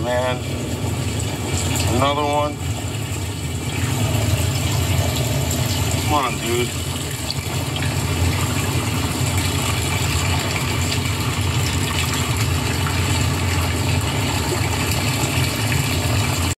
man. Another one. Come on, dude.